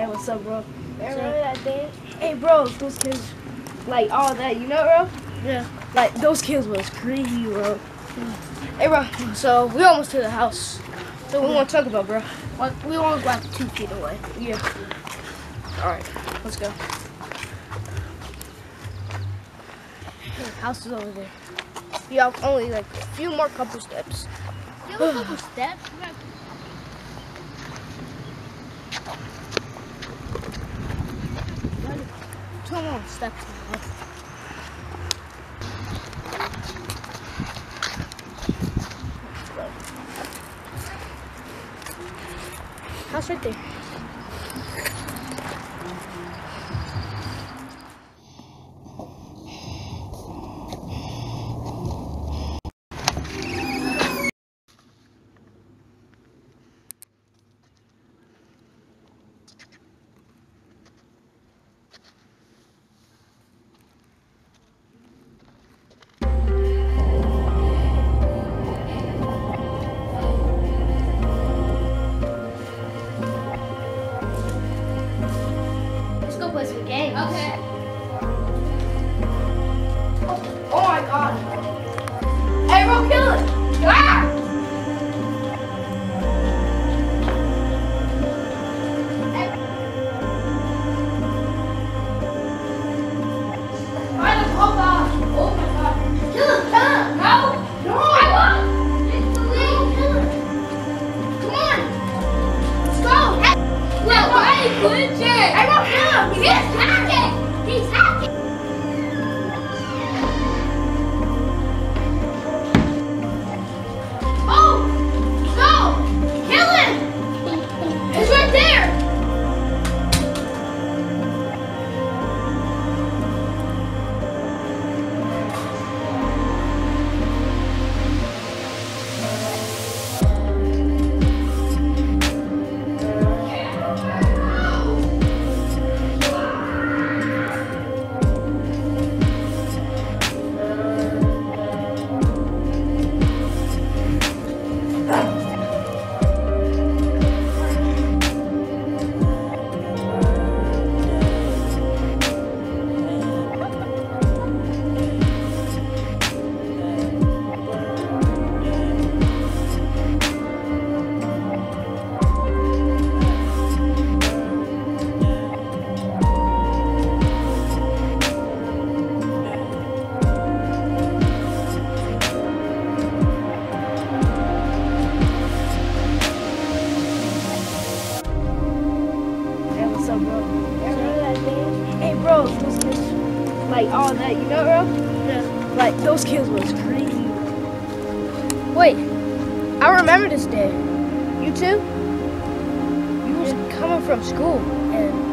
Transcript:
Hey, what's up, bro? That day? Hey, bro, those kids, like all that, you know, bro? Yeah. Like those kids was crazy, bro. Hey, bro. So we almost to the house. So we want to talk about, bro. Well, we only like two feet away. Yeah. All right, let's go. The house is over there. Yeah, only like a few more couple steps. A couple steps. Two more steps. House right there. Okay. Oh my god. Hey, bro, kill it. Ah! Why the fuck off? Oh Up, bro? Remember that day? Hey, bro, those kids, like all that, you know, bro? Yeah. Like those kids was crazy. Wait, I remember this day. You too? You was coming from school and